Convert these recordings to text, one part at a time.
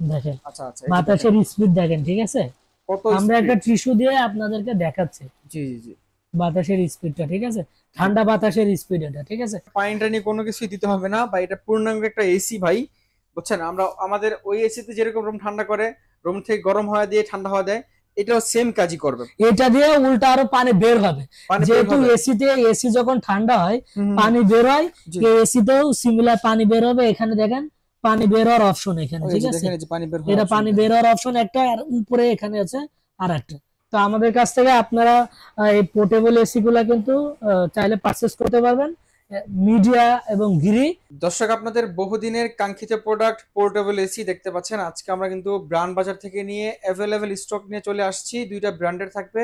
দেখেন। আচ্ছা আচ্ছা বাতাসের স্পিড দেখেন ঠিক আছে? আমরা একটা টিস্যু দিয়ে আপনাদেরকে দেখাচ্ছি। জি জি জি। বাতাসের স্পিডটা ঠিক আছে? ঠান্ডা বাতাসের স্পিড এটা ঠিক আছে? টানি কোনো কিছুই দিতে হবে না বা এটা পূর্ণাঙ্গ একটা এসি ভাই বুঝছেন? আমরা আমাদের ওই এসিতে যেরকম রুম ঠান্ডা করে রুম থেকে গরম হওয়া দিয়ে ঠান্ডা হওয়া দেয় এটাও সেম কাজই করবে। এটা দিয়ে উল্টা আরও পানি বের হবে। যেহেতু। এসিতে এসি যখন ঠান্ডা হয় পানি বের হয়। এসিতেও সিমিলার পানি বের হবে। এখানে দেখেন পানি বের হওয়ার অপশন এখানে ঠিক আছে? এটা পানি। বের হওয়ার অপশন একটা আর উপরে এখানে আছে আর একটা তো আমাদের কাছ থেকে আপনারা এই পোর্টেবল এসি গুলা কিন্তু চাইলে পারচেস করতে পারবেন। মিডিয়া এবং গিরি দর্শক আপনাদের বহুদিনের কাঙ্ক্ষিত প্রোডাক্ট পোর্টেবল এসি দেখতে পাচ্ছেন। আজকে আমরা কিন্তু ব্র্যান্ড বাজার থেকে নিয়ে অ্যাভেলেবেল স্টক নিয়ে চলে আসছি। দুইটা ব্র্যান্ডের থাকবে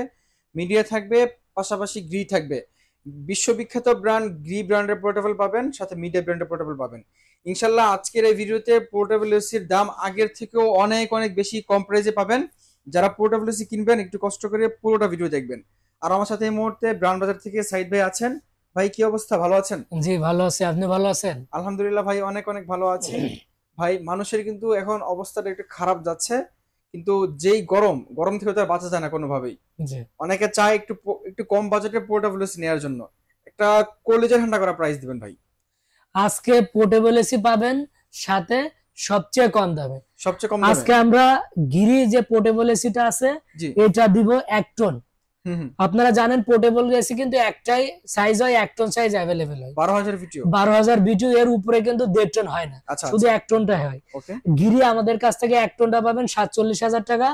মিডিয়া থাকবে পাশাপাশি গ্রি থাকবে। বিশ্ববিখ্যাত ব্র্যান্ড গ্রি ব্র্যান্ডের পোর্টেবল পাবেন সাথে মিডিয়া ব্র্যান্ডের পোর্টেবল পাবেন। ইনশাল্লাহ আজকের এই ভিডিওতে পোর্টেবল এসির দাম আগের থেকেও অনেক অনেক বেশি কম প্রাইসে পাবেন। যারা পোর্টেবল এসি কিনবেন একটু কষ্ট করে পুরোটা ভিডিও দেখবেন। আর আমার সাথে এই মুহূর্তে ব্র্যান্ড বাজার থেকে সাইদ ভাই আছেন। ভাই কি অবস্থা? ভালো আছেন? জি ভালো আছে। আপনি ভালো আছেন? আলহামদুলিল্লাহ ভাই অনেক অনেক ভালো আছি। ভাই মানুষের কিন্তু এখন অবস্থাটা একটু খারাপ যাচ্ছে। কিন্তু যেই গরম গরম থেকে তো আর বাঁচা যায় না কোনোভাবেই। জি। অনেকে চায় একটু একটু কম বাজেটে পোর্টেবল এসি নেওয়ার জন্য। একটা কলেজের ঠান্ডা করা প্রাইস দিবেন ভাই। আজকে পোর্টেবল এসি পাবেন সাথে সবচেয়ে কম দামে। সবচেয়ে কম আজকে আমরা গিরি যে পোর্টেবল এসিটা আছে এটা দিব এক টন আপনারা জানেন পোর্টেবল এসি কিন্তু একটাই সাইজ হয় এক টন সাইজ অ্যাভেলেবেল হয়। বারো হাজার ভিডিও বারো হাজার বিটু এর উপরে কিন্তু দেড় টন হয় না। আচ্ছা শুধু এক টনটা হয়। গিরি আমাদের কাছ থেকে এক টনটা পাবেন সাতচল্লিশ হাজার টাকা।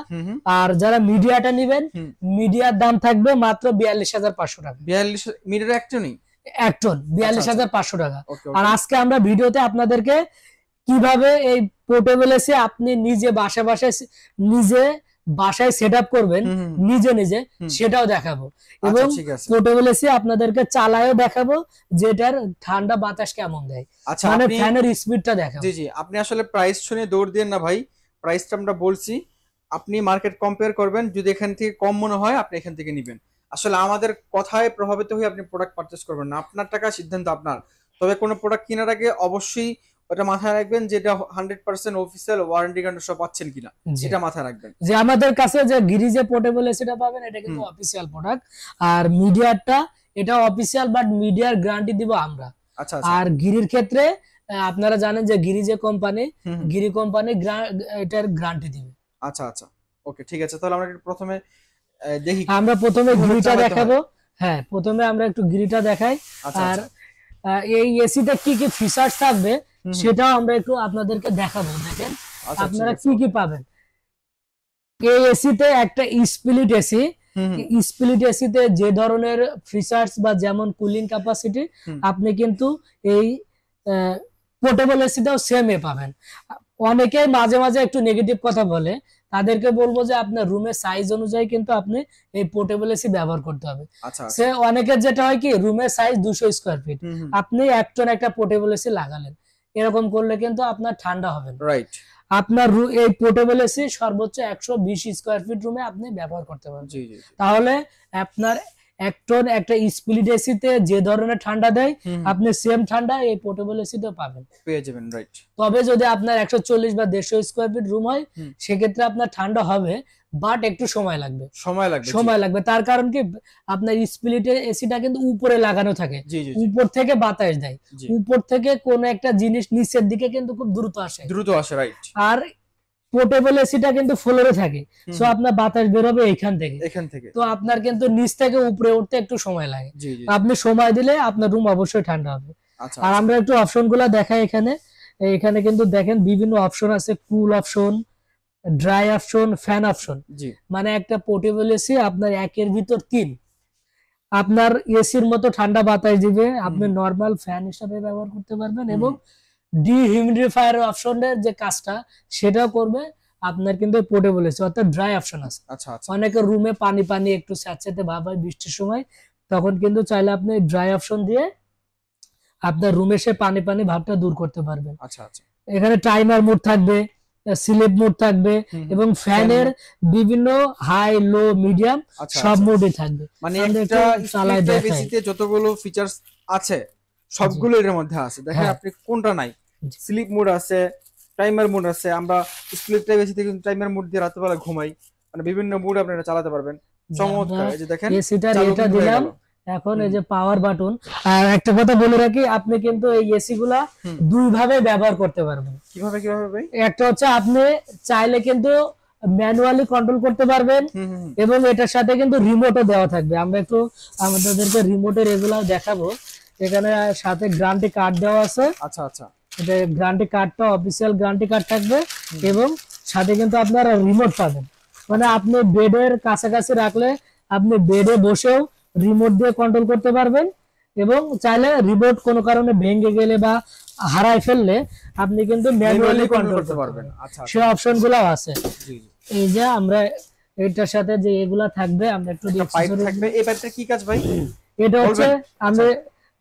আর যারা মিডিয়াটা নিবেন মিডিয়ার দাম থাকবে মাত্র বিয়াল্লিশ হাজার পাঁচশো টাকা। বিয়াল্লিশ মিটার একটা নেই এক টন বিয়াল্লিশ আচ্ছা। হাজার পাঁচশো টাকা। আর আজকে আমরা ভিডিওতে আপনাদেরকে কীভাবে এই পোর্টেবল এসে আপনি নিজে বাসা বাসায় নিজে বাসায় সেট আপ করবেন নিজে নিজে সেটাও দেখাবো। আচ্ছা এবং পোর্টেবল এসে আপনাদেরকে চালায়ও দেখাবো যেটার ঠান্ডা বাতাস কেমন দেয়। আচ্ছা মানে ফ্যানের স্পিডটা দেখাবো। জি জি আপনি আসলে প্রাইস শুনে দৌড় দিন না ভাই। প্রাইসটা আমরা বলছি। আপনি মার্কেট কম্পেয়ার করবেন যদি এখান থেকে কম মনে হয় আপনি এখান থেকে নেবেন। আসলে আমাদের কথায় প্রভাবিত হয়ে আপনি প্রোডাক্ট পারচেস করবেন না। আপনার টাকা সিদ্ধান্ত আপনার। তবে কোনো প্রোডাক্ট কেনার আগে অবশ্যই ওটা মাথায় রাখবেন যে এটা hundred percent official warranty guarantee সব পাচ্ছেন কিনা। এটা মাথায় রাখবেন। যে আমাদের কাছে যে গিরি যে পোর্টেবল এসিটা পাবেন এটা কিন্তু অফিসিয়াল প্রোডাক্ট আর মিডিয়ারটা এটা অফিসিয়াল বাট মিডিয়ার গ্যারান্টি দিব আমরা। আচ্ছা আচ্ছা। আর গিরির ক্ষেত্রে আপনারা জানেন যে গিরি যে কোম্পানি। গিরি কোম্পানি এটার গ্যারান্টি দিবে। আচ্ছা আচ্ছা। ওকে ঠিক আছে। তাহলে আমরা প্রথমে দেখি আমরা প্রথমে গিরিটা দেখাবো। হ্যাঁ। প্রথমে আমরা একটু গিরিটা দেখাই। আচ্ছা আর আচ্ছা। এই এসিতে কি কি ফিচার্স থাকবে। সেটাও আমরা একটু আপনাদেরকে দেখাবো দেখেন। আচ্ছা, আপনারা কি কি পাবেন? এই এসিতে একটা স্প্লিট এসি। স্প্লিট এসিতে যে ধরনের ফিচার্স বা যেমন কুলিং ক্যাপাসিটি আপনি কিন্তু এই পোর্টেবল এসিতেও সেম এ পাবেন। অনেকেই মাঝে মাঝে একটু নেগেটিভ কথা বলে তাদেরকে বলব যে আপনার রুমের সাইজ অনুযায়ী কিন্তু আপনি এই পোর্টেবল এসি ব্যবহার করতে হবে। আচ্ছা আচ্ছা। সে অনেকের যেটা হয় কি রুমের সাইজ দুশো স্কোয়ার ফিট। আপনি একজন একটা পোর্টেবল এসি লাগালেন। এরকম করলে কিন্তু আপনার ঠান্ডা হবে রাইট আপনার এই পোর্টেবল এসি সর্বোচ্চ একশো বিশ স্কোয়ার ফিট রুমে আপনি ব্যবহার করতে পারবেন। জি। তাহলে আপনার এক টন একটা স্প্লিট এসিতে যে ধরনের ঠান্ডা দেয়। আপনি সেম ঠান্ডা এই পোর্টেবল এসিতে পাবেন। পেয়ে যাবেন রাইট তবে যদি আপনার একশো চল্লিশ বা দেড়শো স্কোয়ার ফিট রুম হয়। সেক্ষেত্রে আপনার ঠান্ডা হবে বাট একটু সময় লাগবে। সময় লাগবে সময় লাগবে তার কারণ কি আপনার স্প্লিটের এসিটা কিন্তু উপরে লাগানো থাকে। উপর থেকে বাতাস দেয়। উপর থেকে কোন একটা জিনিস নিচের দিকে কিন্তু খুব দ্রুত আসে। দ্রুত আসে রাইট আর পোর্টেবল এসিটা কিন্তু ফ্লোরে থাকে। সো আপনার বাতাস বেরোবে এখান থেকে। এখান থেকে। তো আপনার কিন্তু নিচ থেকে উপরে উঠতে একটু সময় লাগে। আপনি সময় দিলে আপনার রুম অবশ্যই ঠান্ডা হবে। আচ্ছা আর আমরা একটু অপশনগুলা দেখাই এখানে। এখানে কিন্তু দেখেন বিভিন্ন অপশন আছে। Cool option dry option fan option মানে একটা পোর্টেবল এসি আপনার একের ভিতর তিন। আপনার এসির মতো ঠান্ডা বাতাস দিবে। আপনি। নর্মাল ফ্যান হিসাবে ব্যবহার করতে পারবেন এবং ডিহিউমিডিফায়ার অপশনের যে কাজটা সেটাও করবে। আপনার কিন্তু পোর্টেবল এসি অর্থাৎ ড্রাই অপশন আছে। আচ্ছা আচ্ছা। অনেকের রুমে পানি পানি একটু স্যাঁতস্যাঁতে ভাব হয় বৃষ্টির সময় তখন কিন্তু চাইলে আপনি ড্রাই অপশন দিয়ে আপনার রুমে সে পানি পানি ভাবটা দূর করতে পারবেন। আচ্ছা আচ্ছা। এখানে টাইমার মোড থাকবে স্লিপ মোড থাকবে। এবং ফ্যানের বিভিন্ন হাই লো মিডিয়াম আচ্ছা সব আচ্ছা। মোডে থাকবে। মানে একটা চালায় যতগুলো ফিচার্স আছে সবগুলো এর মধ্যে আছে। দেখেন হ্যাঁ। আপনি কোনটা নাই। স্লিপ মোড আছে টাইমার মোড আছে আমরা স্প্লিট টাইপ এসিতে কিন্তু টাইমার মোড দিয়ে রাতের ঘুমাই। মানে বিভিন্ন মোড আপনি এটা চালাতে পারবেন। চমৎকার এই যে দেখেন এসিটার এটা দিলাম। এখন এই যে পাওয়ার বাটন আর একটা কথা বলে রাখি আপনি কিন্তু এই এসি গুলা দুই ভাবে ব্যবহার করতে পারবেন। কীভাবে কীভাবে ভাই? একটা হচ্ছে আপনি চাইলে কিন্তু ম্যানুয়ালি কন্ট্রোল করতে পারবেন। এবং এটার সাথে কিন্তু রিমোটও দেওয়া থাকবে। আমরা একটু আমাদেরকে রিমোটের এগুলা দেখাবো। এখানে সাথে গ্যারান্টি কার্ড দেওয়া আছে। আচ্ছা আচ্ছা। এটা গ্যারান্টি কার্ডটা অফিসিয়াল গ্যারান্টি কার্ড থাকবে এবং সাথে কিন্তু আপনারা রিমোট পাবেন। মানে আপনি বেডের কাছাকাছি রাখলে আপনি বেডে বসেও রিমোট দিয়ে কন্ট্রোল করতে পারবেন এবং চাইলে রিমোট কোনো কারণে ভেঙে গেলে বা হারায় ফেললে আপনি কিন্তু ম্যানুয়ালি কন্ট্রোল করতে পারবেন। আচ্ছা সে অপশনগুলো আছে এই যে আমরা এটার সাথে যে এগুলা থাকবে আমরা একটু পাইপ থাকবে। এই পাইপটা কি কাজ ভাই? এটা হচ্ছে আমি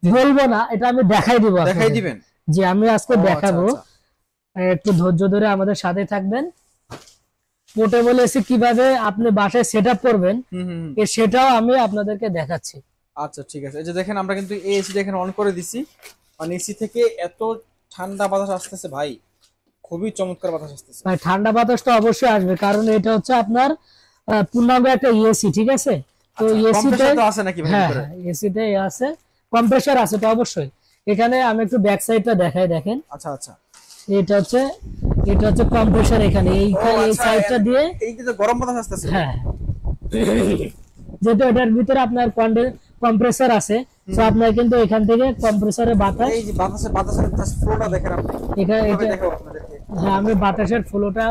বলব না এটা আমি দেখাই দিব দেখাই দিবেন? যে আমি আজকে আচ্ছা, দেখাবো। আচ্ছা। একটু ধৈর্য ধরে আমাদের সাথে থাকবেন। পোর্টেবল এসি কীভাবে আপনি বাসায় সেট আপ করবেন সেটাও আমি আপনাদেরকে দেখাচ্ছি। আচ্ছা ঠিক আছে। এই যে দেখেন আমরা কিন্তু এসি দেখেন অন করে দিছি। মানে এসি থেকে এত ঠান্ডা বাতাস আসতেছে ভাই। খুবই চমৎকার বাতাস আসতেছে। ভাই ঠান্ডা বাতাসটা অবশ্যই আসবে কারণ এটা হচ্ছে আপনার পূর্ণাঙ্গ একটা এসি ঠিক আছে? তো এসিতে কম্প্রেসর তো আছে নাকি ভাই হ্যাঁ ভিতরে? এসিতে আছে। কম্প্রেসর আছে তো অবশ্যই। এখানে আমি একটু ব্যাক সাইডটা দেখাই দেখেন। আচ্ছা আচ্ছা। এটা হচ্ছে এটা হচ্ছে কম্প্রেসর এখানে। এই ও, এই আচ্ছা, সাইডটা দিয়ে এই কিন্তু গরম বাতাস আসতেছে। হ্যাঁ। যেহেতু এটার ভিতরে আপনার কম্প্রেসর আছে তো আপনার কিন্তু এখান থেকে কম্প্রেসরের বাতাস এই যে বাতাসে বাতাসের ফ্লোটা দেখেন আপনি। এখানে এটা হ্যাঁ আমি বাতাসের ফ্লোটা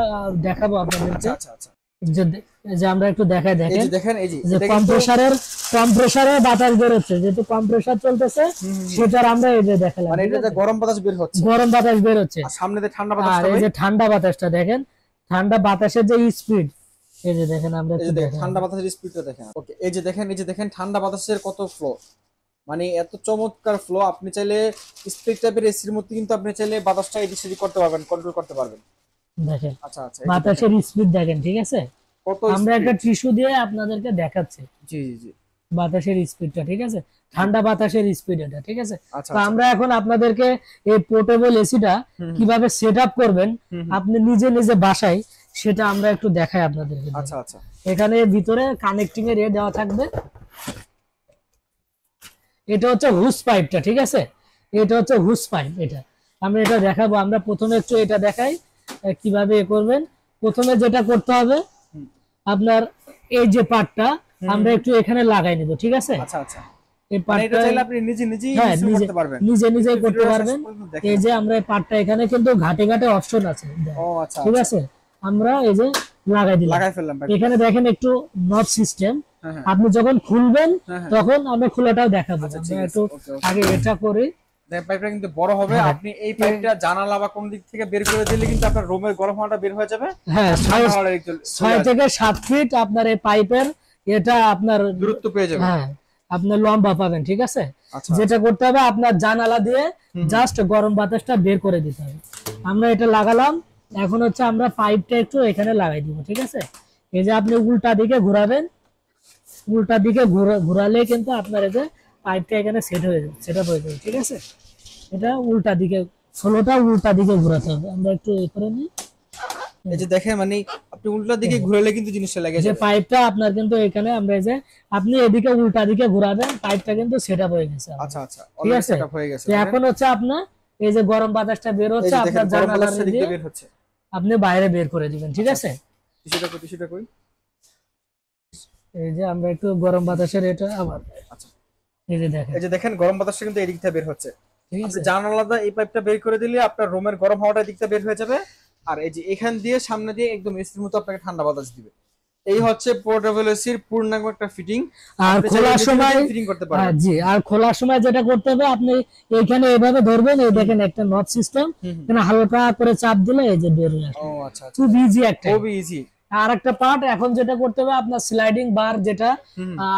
দেখাবো আপনাদেরকে। আচ্ছা আচ্ছা আচ্ছা। যে আমরা একটু দেখাই দেখেন। যে দেখেন এই যে যে কম্প্রেসরের কম্প্রেসরে বাতাস বেরোচ্ছে। যেহেতু কম্প্রেসর চলতেছে সেটার আমরা এই যে দেখালাম মানে এটা গরম বাতাস বের হচ্ছে। গরম বাতাস বেরোচ্ছে। আর সামনে দিয়ে ঠান্ডা আর বাতাসটা এই যে ঠান্ডা বাতাসটা দেখেন ঠান্ডা বাতাসের যে স্পিড এই যে দেখেন আমরা ঠান্ডা বাতাসের স্পিডটা দেখেন। ওকে এই যে দেখেন এই যে দেখেন ঠান্ডা বাতাসের কত ফ্লো মানে এত চমৎকার ফ্লো আপনি চাইলে স্পিড টাইপের এসির মধ্যে কিন্তু আপনি চাইলে বাতাসটা এদিক সেদিক করতে পারবেন কন্ট্রোল করতে পারবেন। দেখেন। আচ্ছা আচ্ছা বাতাসের স্পিড দেখেন ঠিক আছে? কত আমরা একটা টিস্যু দিয়ে আপনাদেরকে দেখাচ্ছি। জি জি বাতাসের স্পিডটা ঠিক আছে? ঠান্ডা বাতাসের স্পিড এটা ঠিক আছে? আচ্ছা তো আমরা এখন আপনাদেরকে এই পোর্টেবল এসিটা কীভাবে সেট করবেন। আপনি নিজে নিজে বাসায় সেটা আমরা একটু দেখাই আপনাদেরকে। আচ্ছা আচ্ছা। এখানে ভিতরে কানেক্টিং এর দেওয়া থাকবে। এটা হচ্ছে হুস পাইপটা ঠিক আছে? এটা হচ্ছে হুস পাইপ এটা। আমরা এটা দেখাবো আমরা প্রথমে একটু এটা দেখাই। কীভাবে এ করবেন? প্রথমে যেটা করতে হবে আপনার এই যে পার্টটা আমরা একটু এখানে লাগাই নিব ঠিক আছে? আচ্ছা আচ্ছা। এই মানে চাইলে আপনি নিজে নিজেই হ্যাঁ install নিজে করতে পারবেন। নিজে নিজেই করতে পারবেন। শেষ পর্যন্ত দেখেন। এই যে আমরা এই পার্টটা এখানে কিন্তু ঘাটে ঘাটে অপশন আছে। ও আচ্ছা ঠিক। আছে? আমরা এই যে লাগাই দিলাম। লাগাই ফেললাম এখানে দেখেন একটু নট সিস্টেম হ্যাঁ হ্যাঁ। আপনি যখন খুলবেন। তখন আমরা খোলাটাও দেখাবো। একটু। আগে এটা করি। পাইপটা কিন্তু বড় হবে। হ্যাঁ। আপনি এই পাইপটা জানালা বা কোন দিক থেকে বের করে দিলে কিন্তু আপনার রুমের গরম হাওয়াটা বের হয়ে যাবে। হ্যাঁ ছয়। থেকে সাত ফিট আপনার এই পাইপের এটা আপনার দূরত্ব পেয়ে যাবে। হ্যাঁ লম্বা পাবেন ঠিক আছে? আচ্ছা। যেটা করতে হবে আপনার জানালা দিয়ে জাস্ট গরম বাতাসটা বের করে দিতে হবে। আমরা এটা লাগালাম। এখন হচ্ছে আমরা পাইপটা একটু এখানে লাগাই দিব ঠিক আছে? এই যে আপনি উল্টা দিকে ঘোরাবেন। উল্টা দিকে ঘোরা- ঘোরালে কিন্তু আপনার এই যে পাইপটা এখানে সেট হয়ে যাবে সেট হয়ে যাবে ঠিক আছে? এটা উল্টা দিকে ফ্লোটা উল্টা দিকে ঘোরাতে হবে। আমরা একটু এ করে নিই। এই যে দেখেন মানে আপনি উল্টা দিকে ঘুরালে কিন্তু জিনিসটা লেগে। যে পাইপটা আপনার কিন্তু এখানে আমরা যে আপনি এদিকে উল্টা দিকে ঘোরাবেন পাইপটা কিন্তু সেট হয়ে গেছে আচ্ছা আচ্ছা অলরেডি আছে? সেটআপ হয়ে গেছে এখন হচ্ছে আপনার এই যে গরম বাতাসটা বের হচ্ছে আপনার দিয়ে বের হচ্ছে। আপনি বাইরে বের করে দিবেন ঠিক আছে? কই টিস্যুটা কই এই যে আমরা একটু গরম বাতাসের এটা আবার আচ্ছা। এই যে দেখেন। এই যে দেখেন গরম বাতাসটা কিন্তু এই দিক থেকে বের হচ্ছে। আপনি জানালাটা এই পাইপটা বের করে দিলে আপনার রুমের গরম হাওয়াটা দিকটা বের হয়ে যাবে। আর এই যে এখান দিয়ে সামনে দিয়ে একদম এসির মতো আপনাকে ঠান্ডা বাতাস দিবে। এই হচ্ছে পোর্টেবল এসির পূর্ণাঙ্গ একটা ফিটিং আর খোলার সময় ফিটিং করতে হ্যাঁ, পারবেন জি আর খোলার সময় যেটা করতে হবে আপনি এইখানে এভাবে ধরবেন এই দেখেন একটা নট সিস্টেম। এখানে হালকা করে চাপ দিলে এই যে বের হয়ে আসবে। ও আচ্ছা আচ্ছা। খুব ইজি একটা। খুবই ইজি আর একটা পার্ট এখন যেটা করতে হবে আপনার স্লাইডিং বার যেটা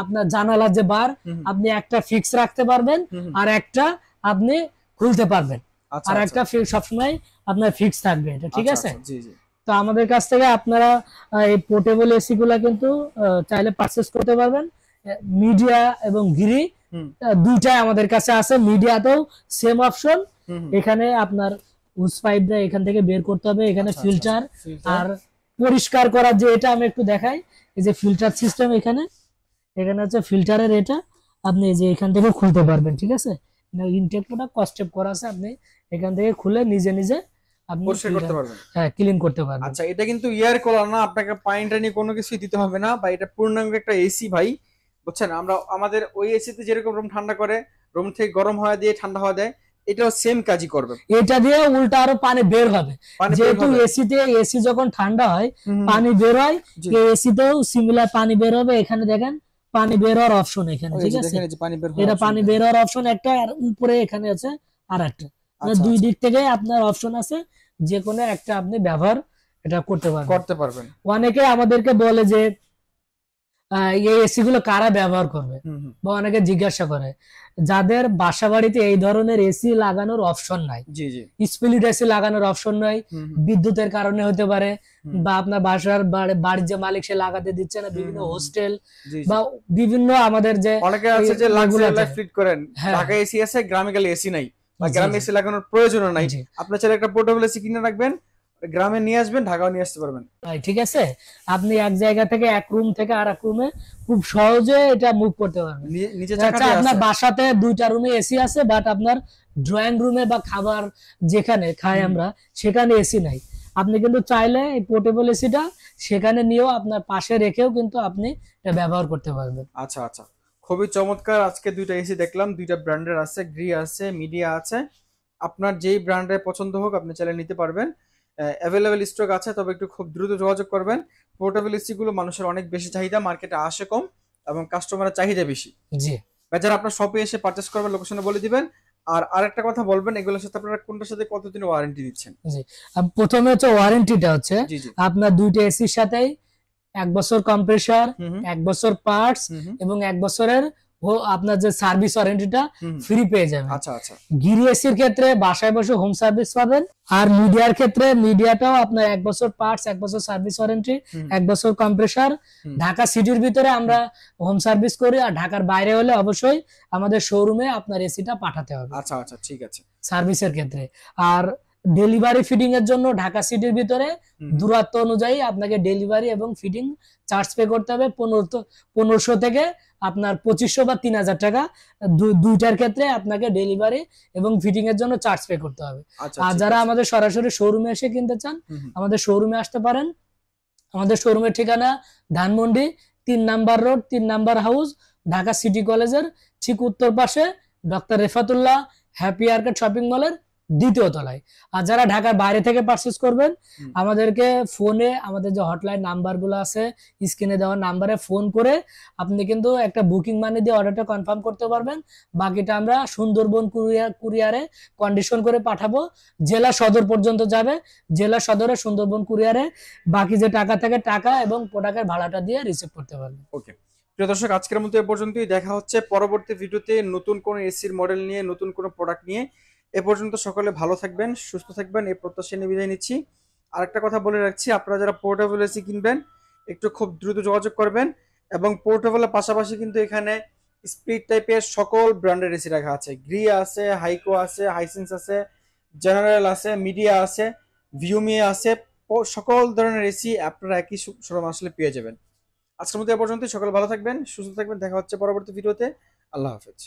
আপনার জানালার যে বার আপনি একটা ফিক্স রাখতে পারবেন আর একটা আপনি খুলতে পারবেন। আচ্ছা আর আচ্ছা, একটা সবসময় আপনার ফিক্স থাকবে এটা ঠিক আচ্ছা, আছে? তো আমাদের কাছ থেকে আপনারা এই পোর্টেবল এসি গুলা কিন্তু চাইলে পারচেস করতে পারবেন। মিডিয়া এবং গিরি দুইটাই আমাদের কাছে আছে। মিডিয়াতেও সেম অপশন। এখানে আপনার হুস পাইপটা এখান থেকে বের করতে হবে। এখানে ফিল্টার আর পরিষ্কার করার যে এটা আমি একটু দেখাই। এই যে ফিল্টার সিস্টেম এখানে। এখানে হচ্ছে ফিল্টারের এটা। আপনি এই যে এখান থেকে খুলতে পারবেন ঠিক আছে? ইনটেক প্রোডাক্ট কস্টেপ করা আছে আপনি এখান থেকে খুলে নিজে নিজে আপনি পরিষ্কার করতে পারবেন। হ্যাঁ ক্লিন করতে পারবেন। আচ্ছা এটা কিন্তু এয়ার কুলার না আপনাকে পানি টানি কোনো কিছুই দিতে হবে না। বা এটা পূর্ণাঙ্গ একটা এসি ভাই। বুঝছেন? আমরা আমাদের ওই এসিতে যেরকম রুম ঠান্ডা করে রুম থেকে গরম হওয়া দিয়ে ঠান্ডা হওয়া দেয় এটাও সেম কাজই করবে। এটা দিয়ে উল্টা আরও পানি বের হবে। যেহেতু। এসিতে এসি যখন ঠান্ডা হয় পানি বের হয়। এসিতেও সিমিলার পানি বের হবে। এখানে দেখেন পানি বের হওয়ার অপশন এখানে ঠিক আছে? এটা পানি। বের হওয়ার অপশন একটা আর উপরে এখানে আছে আর একটা মানে আচ্ছা, দুই আচ্ছা, দিক থেকে আপনার অপশন আছে যে কোনো একটা আপনি ব্যবহার এটা করতে পারবেন। করতে পারবেন। অনেকে আমাদেরকে বলে যে এই এসি গুলো কারা ব্যবহার করবে? বা অনেকে জিজ্ঞাসা করে। যাদের বাসা বাড়িতে এই ধরনের এসি লাগানোর অপশন নাই। জি এসি লাগানোর অপশন নাই। বিদ্যুতের কারণে হতে পারে বা আপনার বাসার বাড়ির যে মালিক সে লাগাতে দিচ্ছে না বিভিন্ন। হোস্টেল। বা বিভিন্ন আমাদের যে অনেকে আছে যে ফিট করেন। হ্যাঁ। ঢাকা এসি আছে গ্রামে গেলে এসি নাই। বা গ্রামে এসি লাগানোর প্রয়োজন নাই। আপনার ছেলে একটা পোর্টেবল এসি কিনে রাখবেন গ্রামে নিয়ে আসবেন ঢাকাও নিয়ে আসতে পারবেন। ঠিক আছে? আপনি এক জায়গা থেকে এক রুম থেকে আর এক রুমে খুব সহজে এটা মুভ করতে পারবেন। নিচে আচ্ছা আপনার বাসাতে দুইটা রুমে এসি আছে বাট আপনার ড্রয়িং রুমে বা খাবার যেখানে খাই আমরা সেখানে এসি নাই। আপনি কিন্তু চাইলে এই পোর্টেবল এসিটা সেখানে নিয়েও আপনার পাশে রেখেও কিন্তু আপনি এটা ব্যবহার করতে পারবেন। আচ্ছা আচ্ছা। খুবই চমৎকার আজকে দুইটা এসি দেখলাম দুইটা ব্র্যান্ডের আছে গ্রি আছে মিডিয়া আছে। আপনার যেই ব্র্যান্ডের পছন্দ হোক আপনি চাইলে নিতে পারবেন। অ্যাভেলেবেল স্টক আছে তবে একটু খুব দ্রুত যোগাযোগ করবেন। পোর্টেবল এসি গুলো মানুষের অনেক বেশি চাহিদা মার্কেটে আসে কম এবং কাস্টমারের চাহিদা বেশি। জি। বা যারা আপনার শপে এসে পারচেস করবেন লোকেশনে বলে দিবেন। আর আরেকটা কথা বলবেন এগুলোর সাথে আপনারা কোনটার সাথে কতদিন ওয়ারেন্টি দিচ্ছেন? আর প্রথমে হচ্ছে ওয়ারেন্টিটা হচ্ছে জি জি। আপনার দুইটা এসির সাথেই এক বছর কম্প্রেসার এক বছর পার্টস এবং এক বছরের ও- আপনার যে সার্ভিস ওয়ারেন্টিটা। ফ্রি পেয়ে যাবেন। আচ্ছা আচ্ছা। গিরি এসির ক্ষেত্রে বাসায় বসে হোম সার্ভিস পাবেন। আর মিডিয়ার ক্ষেত্রে মিডিয়াটাও আপনার এক বছর পার্টস এক বছর সার্ভিস ওয়ারেন্টি এক বছর কম্প্রেসার। ঢাকা সিটির ভিতরে আমরা হোম সার্ভিস করি আর ঢাকার বাইরে হলে অবশ্যই আমাদের শোরুমে আপনার এসিটা পাঠাতে হবে। আচ্ছা আচ্ছা ঠিক আছে। সার্ভিসের ক্ষেত্রে। আর ডেলিভারি ফিডিং এর জন্য ঢাকা সিটির ভিতরে দূরত্ব অনুযায়ী আপনাকে ডেলিভারি এবং ফিডিং চার্জ পে করতে হবে পনেরো পনেরোশো থেকে আপনার পঁচিশশো বা তিন হাজার টাকা। দুইটার ক্ষেত্রে আপনাকে ডেলিভারি এবং ফিটিং এর জন্য চার্জ পে করতে হবে। আচ্ছা আর যারা আমাদের সরাসরি শোরুমে এসে কিনতে চান আমাদের শোরুমে আসতে পারেন। আমাদের শোরুমের ঠিকানা ধানমন্ডি তিন নাম্বার রোড তিন নাম্বার হাউস ঢাকা সিটি কলেজের ঠিক উত্তর পাশে doctor Refatullah happy arcade shopping মলের দ্বিতীয় তলায়। আর যারা ঢাকার বাইরে থেকে পারচেস করবেন আমাদেরকে ফোনে আমাদের যে হটলাইন নাম্বারগুলো আছে স্ক্রিনে দেওয়া নাম্বারে ফোন করে আপনি কিন্তু একটা বুকিং মানি দিয়ে অর্ডারটা কনফার্ম করতে পারবেন। বাকিটা আমরা সুন্দরবন কুরিয়ার কুরিয়ারে কন্ডিশন করে পাঠাবো। জেলা সদর পর্যন্ত যাবে। জেলা সদরে সুন্দরবন কুরিয়ারে বাকি যে টাকা থাকে টাকা এবং প্রোডাক্টের ভাড়াটা দিয়ে রিসিভ করতে পারবেন। ওকে। প্রিয় দর্শক আজকের মতো এ পর্যন্তই। দেখা হচ্ছে পরবর্তী ভিডিওতে নতুন কোন এসির মডেল নিয়ে নতুন কোন প্রোডাক্ট নিয়ে। এ পর্যন্ত সকলে ভালো থাকবেন, সুস্থ থাকবেন, এই প্রত্যাশা নিয়ে বিদায় নিচ্ছি। আরেকটা কথা বলে রাখছি, আপনারা যারা পোর্টেবল এসি কিনবেন, একটু খুব দ্রুত যোগাযোগ করবেন এবং পোর্টেবলের পাশাপাশি কিন্তু এখানে স্প্লিট টাইপের সকল ব্র্যান্ডের এসি রাখা আছে। গ্রি আছে হাইকো আছে হাইসেন্স আছে জেনারেল আছে মিডিয়া আছে ভিউমি আছে সকল ধরনের এসি আপনারা একই শোরুম আসলে পেয়ে যাবেন। আজকের মতো এ পর্যন্ত সকলে ভালো থাকবেন, সুস্থ থাকবেন, দেখা হচ্ছে পরবর্তী ভিডিওতে। আল্লাহ হাফেজ।